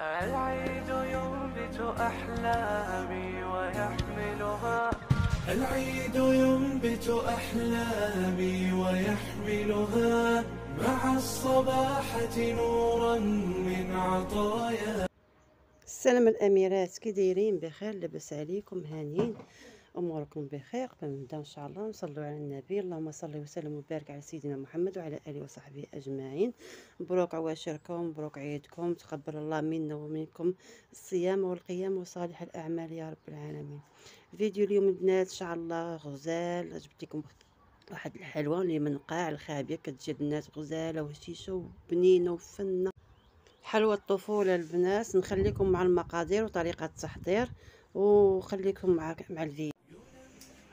العيد ينبت أحلامي ويحملها العيد ينبت أحلامي ويحملها مع الصباحة نورا من عطايا. السلام الأميرات كي دايرين بخير لاباس عليكم هانيين. أموركم بخير. قبل نبدا إن شاء الله نصلوا على النبي. اللهم صل وسلم وبارك على سيدنا محمد وعلى آله وصحبه أجمعين. مبروك عواشركم مبروك عيدكم. تقبل الله منا ومنكم الصيام والقيام وصالح الأعمال يا رب العالمين. فيديو اليوم البنات إن شاء الله غزال. جبت لكم واحد الحلوى اللي من قاع الخابية. كتجي البنات غزالة وهشيشه وبنينة وفنة. حلوى الطفولة البنات. نخليكم مع المقادير وطريقة التحضير. وخليكم مع مع الفيديو.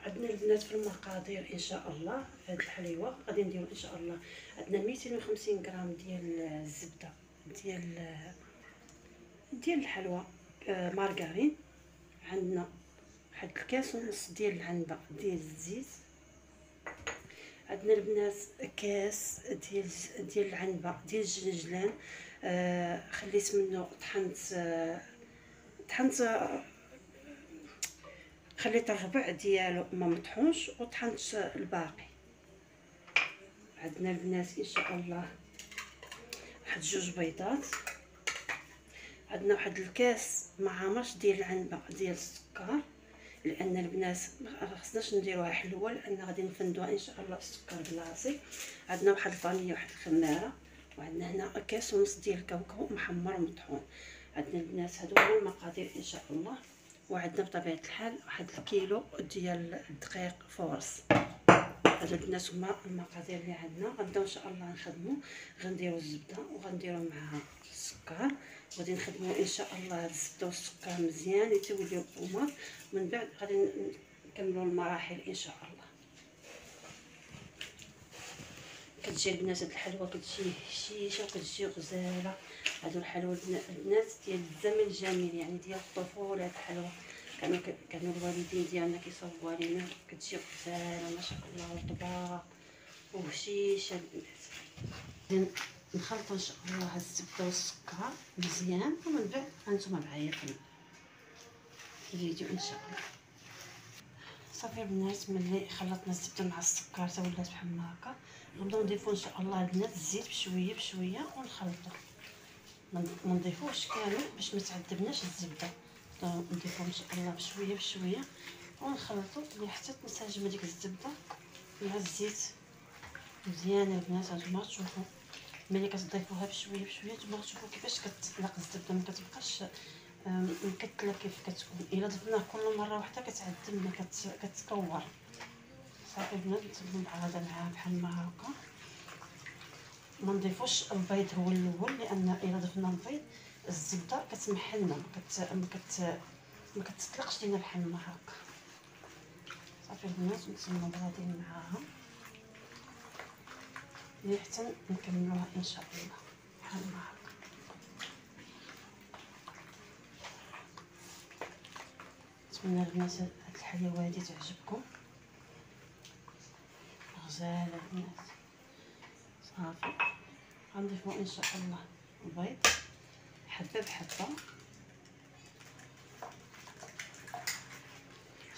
عندنا البنات في المقادير إن شاء الله في هذه الحليوة. غادي نديرو إن شاء الله عندنا 250 غرام ديال الزبدة ديال ديال الحلوى آه، مارغرين. عندنا واحد الكاس ونص ديال العنبة ديال الزيت. عندنا البنات كاس ديال ديال العنبة ديال الجنجلان آه خليت منه طحنت آه طحنت آه خليت الربع ديالو ما مطحونش وطحنت الباقي. عندنا البنات إن شاء الله واحد جوج بيضات. عندنا واحد الكاس ما عامرش ديال العنبه ديال السكر لأن البنات ما خصناش نديروها حلوة لأن غادي نفندوها إن شاء الله السكر بلاصي. عندنا واحد الفانيه واحد الخمارة وعندنا هنا كاس ونص ديال الكاوكاو محمر ومطحون. عندنا البنات هادو هما المقادير إن شاء الله. وعندنا بطبيعة الحال واحد الكيلو ديال الدقيق فورس. هادو البنات هما المقادير اللي عندنا. غنبداو إن شاء الله نخدمو. غنديرو الزبدة وغنديرو معها السكر. غادي نخدمو إن شاء الله هاد الزبدة والسكر مزيان. يوليو بوماط من بعد غادي نكملو المراحل إن شاء الله. كتجي البنات هاد الحلوة كتجي هشيشه وكتجي غزاله هادو الحلوى البنات ديال الزمن الجميل يعني ديال الطفولة هاد الحلوى كانوا كانوا الوالدين ديالنا كيصاوبوها لينا كتجي غزاله ما شاء الله وطباق وهشيشه البنات نخلطوا إن شاء الله هاد الزبدة والسكر مزيان ومن بعد هانتوما معايا في الفيديو إن شاء الله. صافي البنات ملي خلطنا الزبدة مع السكر تا ولات بحال هكا نبداو نضيفو إن شاء الله البنات الزيت بشوية بشوية ونخلطو. ما نضيفوش كامل باش ما تعذبناش الزبدة. نضيفو ان شاء الله بشوية بشوية ونخلطو حتى تنسجم هذيك الزبدة مع الزيت مزيان البنات هانتوما تشوفوا ملي كتضيفوها بشوية بشوية نتوما تشوفوا كيفاش كتطلق الزبدة ما كتبقاش مكتلة كيف كتكون. إلا ضفناه كل مرة واحدة كتعذب ما كتكور. صافي البنات نصبو مع هذا معاه بحال ما هكا. ما نضيفوش البيض هو الأول لأن إلا ضفنا البيض الزبدة كتمحلنا ما كت ما كت ما كتطلقش لينا بحال ما هكا صافي البنات نتسناو غاديين معاها. حتى نكملوها إن شاء الله. بحال ما هكا نتمنى البنات هاد الحلوه هادي تعجبكم. غزالة البنات صافي. غنضيفو إن شاء الله البيض. حبه بحبه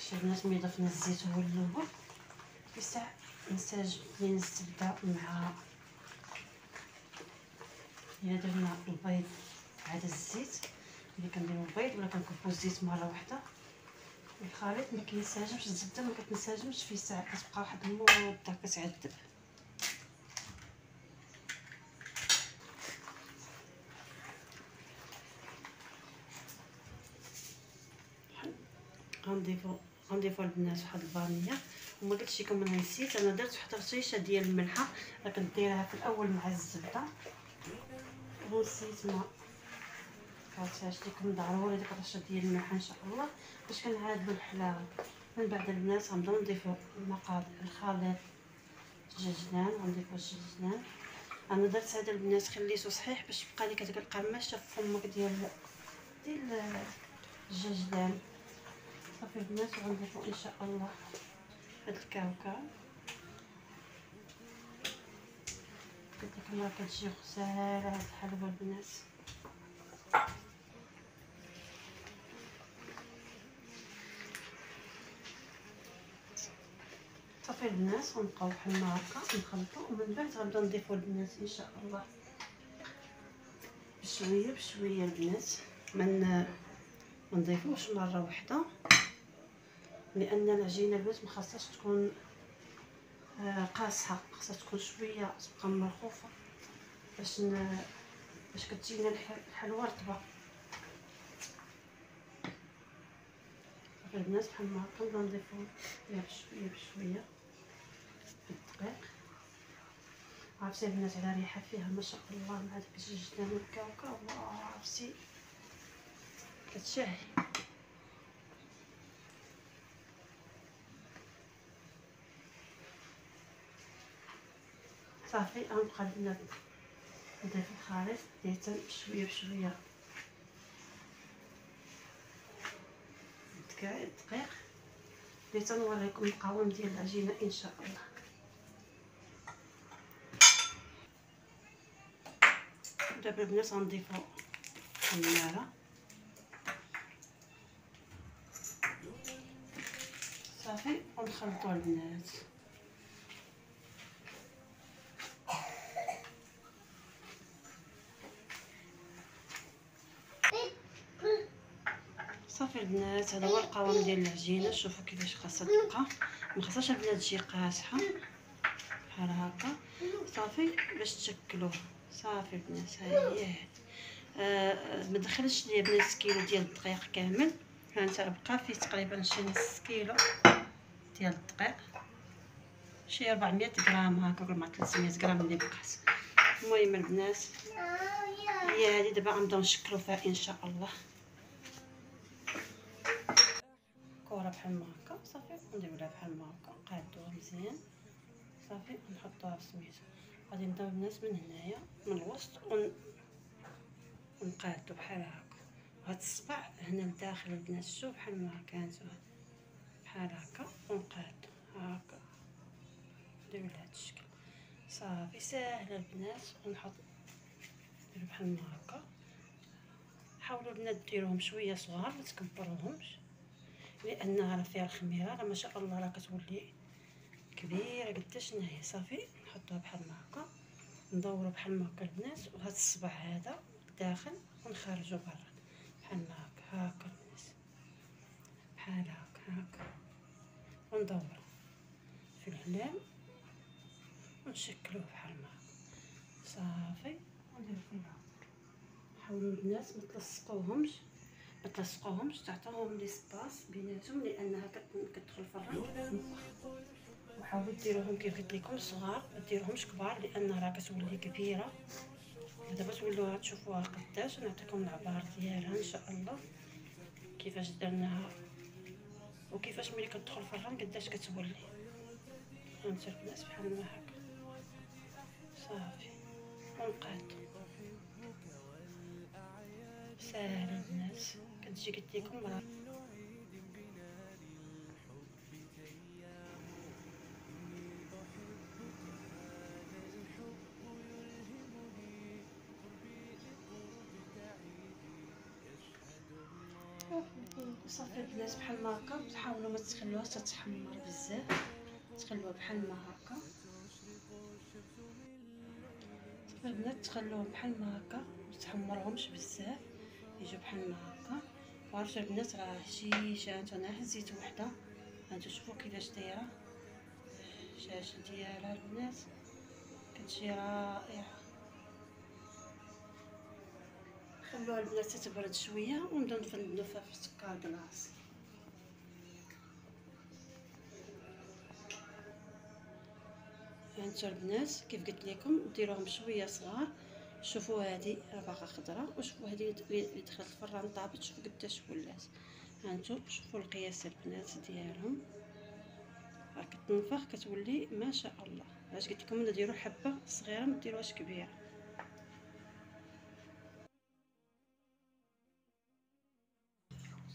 شي البنات ملي ضفنا الزيت هو الأول. في نساج الزبده مع إلا درنا البيض عاد الزيت. ملي كنديرو البيض ولا كنكبو الزيت مرة واحدة الخليط ما كينسجمش الزبدة ما كتنسجمش في ساعة كتبقى واحد المده كتعذب. غنضيفو غنضيفو البنات واحد الفانية وما قلتش لكم أنا نسيت أنا درت واحد رشيشه ديال الملحة راه كديرها في الأول مع الزبدة. ونسيت ما كتعش لكم ضروري ديك الرشه ديال الملح إن شاء الله. باش كنعادلو الحلاوه من بعد البنات غنبداو نضيفو المقادير الخليط الجاجلان غنضيفو الجاجلان أنا درت هذا البنات خليته صحيح باش تبقى لي كتلقى القماشه في فمك ديال ديال الجاجلان صافي البنات وغنضيفو إن شاء الله هاد الكاوكاو قلت لكم راه كتجي غزالة هاد الحلوه البنات. صافي البنات غنبقاو بحال هكا نخلطو ومن بعد غنبدأ نضيفو البنات إن شاء الله. بشوية بشوية البنات من ما نضيفوش مرة واحدة لأن العجينه البنات ما خاصهاش تكون آه، قاصحة خاصها تكون شوية تبقى مرخوفه باش. باش كتجينا الحلوى رطبه البنات بحال ما هكا نضيفو فيها بشويه بشويه في الدقيق. عرفتي البنات على ريحة فيها ما شاء الله مع داك الجنجان والكاوكا الله عرفتي؟ كتشهي صافي غنبقى نضيف الخليط ديتا بشويه بشوية. دقيق اللي تنوريكم القوام ديال العجينة إن شاء الله. دابا البنات غنضيفو الماره صافي ونخلطو البنات. صافي البنات هذا هو القوام ديال العجينه شوفوا كيفاش خاصها تبقى. ما خاصهاش البنات تجي قاصحه بحال هكا. صافي. باش تشكلوه. صافي البنات ها هي. آه ما دخلش ليا بنات كيلو ديال الدقيق كامل. هانت بقى فيه تقريبا شي نص كيلو ديال الدقيق. شي 400 غرام هكا ولا 300 غرام اللي بقات. المهم البنات هي هذه دابا غنبداو نشكلو فيها إن شاء الله. كره بحال ما هكا صافي نديرو لها بحال ما هكا نقادوها مزيان صافي نحطوها في سميتو غادي نبداو الناس من هنايا من الوسط ون... ونقادو بحال هكا. هاد الصبع هنا لداخل البنات شوف بحال ما هانتوما. بحال هكا ونقادو هكا. نديرو لها هاد الشكل. صافي ساهلة البنات ونحط بحال ما هكا. حاولوا البنات ديروهم شوية صغار ما تكبروهمش. لانها راه فيها الخميرة. راه ما شاء الله راه كتولي كبيره قداش هي صافي. نحطوها بحال ما هكا. ندورو بحال ما هكا البنات وهذا الصبع هذا داخل ونخرجو برا. بحال ما هكا. هكا البنات بحال هكا هكا. وندورو في العلام ونشكلوه بحال ما صافي. ونديرو في العمر حاولوا البنات ما تلصقوهمش. ما تلصقوهمش تعطوهم لي سباس بيناتهم لأنها كتدخل في الرق وحاولوا ديروهم كيف قلت لكم صغار ما ديروهمش كبار لأن راه كتولي كبيرة. دابا تولوها تشوفوها قداش نعطيكم العبار ديالها إن شاء الله. كيفاش درناها وكيفاش ملي كتدخل في الرق قداش كتولي. هانت البنات بحال ما هكا. صافي. ونقادو ساهله البنات كتجي قلت لكم راه صافي البنات بحال ما هكا تحاولوا ما تخلوهاش تتحمر بزاف تخلوها بحال ما هكا البنات تخلوهم بحال ما هكا ما تحمرهمش بزاف يجوا بحال ما هكا وعرفتوا البنات راه شيشه أنا هزيت وحده هانتو شوفوا كيفاش دايره. الشاشه ديالها البنات كتجي رائعة. خلوها البنات تتبرد شوية ونبداو نفندو فيها في سكر كلاص هانتو البنات كيف قلت لكم ديروهم شوية صغار. شوفوا هذه باقا خضراء وشوفوا هذه اللي دخلت الفران طابت شوفوا قداش ولات. هانتو شوفوا القياس البنات ديالهم. راه كتنفخ كتولي ما شاء الله. علاش قلت لكم ديروا حبة صغيرة ما ديروهاش كبيرة.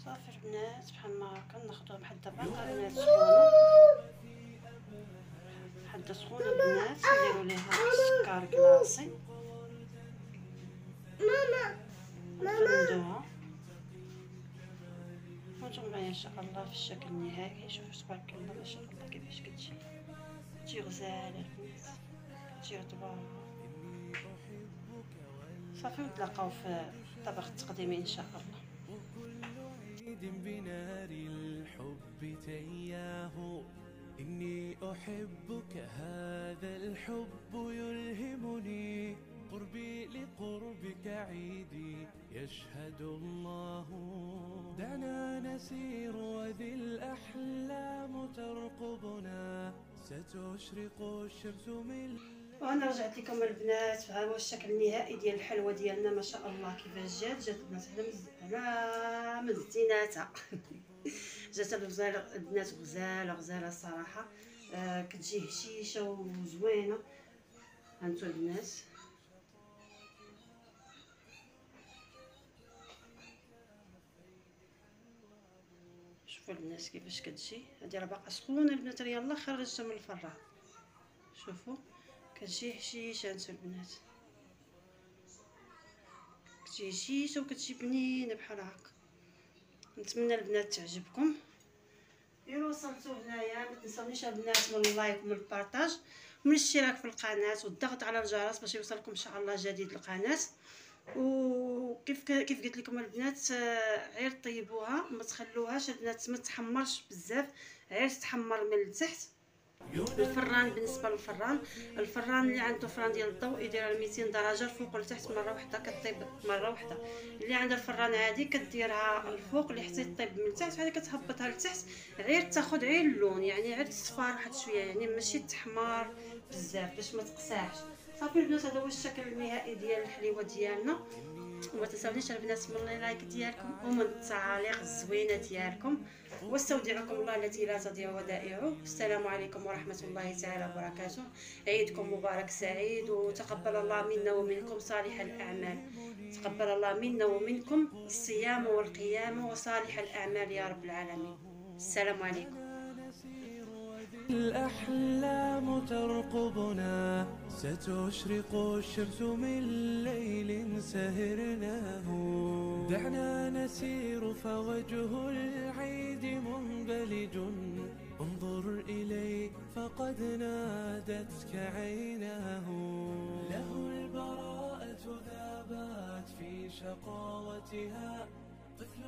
صافي البنات بحال ما هكا ناخذوها بحال دابا. البنات سخونه حتى سخونه البنات نديروا ليها سكر كلاصي ماما ماما. وأنتم معايا ان شاء الله في الشكل النهائي. شوفوا تبارك الله ما شاء الله كيفاش كتجي. تجي غزالة البنات تجي رطبة. صافي نتلاقاو في الطبق التقديمي إن شاء الله. بنار الحب تياه إني أحبك هذا الحب يلهمني. قربي لقربك عيدي يشهد الله. دعنا نسير وذي الأحلام ترقبنا ستشرق الشمس من وأنا رجعت لكم البنات ها هو الشكل النهائي ديال الحلوة ديالنا ما شاء الله كيفاش جات؟ جات البنات على مز... على مزيناتها جات الغزالة البنات غزالة غزالة الصراحه آه كتجي هشيشة وزوينة. هانتو البنات. شوفوا الناس كيفاش كتجي. هادي راه باقا سخونه البنات يلاه خرجتها من الفران شوفوا كتجي حشيشه انت البنات. كتجي هشيشه وكتجي بنينه بحال هكا نتمنى البنات تعجبكم. الا وصلتوا هنايا ما تنساونيش البنات من اللايك ومن البارطاج. ومن الاشتراك في القناة والضغط على الجرس باش يوصلكم إن شاء الله جديد القناة. وكيف كيف قلت لكم البنات آه، غير طيبوها ما تخلوهاش البنات ما تحمرش بزاف غير تحمر من التحت. الفران بالنسبة للفران الفران اللي عنده فران ديال الضوء يديرها 200 درجة الفوق لتحت مرة واحدة كطيب مرة واحدة اللي عندها الفران عادي كديرها الفوق اللي حتى طيب من التحت هذه كتهبطها لتحت غير تاخذ غير اللون يعني غير تصفى واحد شوية يعني ماشي تحمار بزاف باش ما تقساش. صافي البنات هذا هو الشكل النهائي ديال الحليوة ديالنا. وما تنساونيش البنات من اللايك ديالكم ومن التعاليق الزوينه ديالكم. واستودعكم الله التي لا تضيع ودائعه. السلام عليكم ورحمة الله تعالى وبركاته. عيدكم مبارك سعيد وتقبل الله منا ومنكم صالح الأعمال. تقبل الله منا ومنكم الصيام والقيام وصالح الأعمال يا رب العالمين. السلام عليكم. الأحلام ترقبنا ستشرق الشمس من ليل سهرناه. دعنا نسير فوجه العيد منبلج. انظر إليه فقد نادتك عيناه. له البراءة ذابت في شقاوتها طفل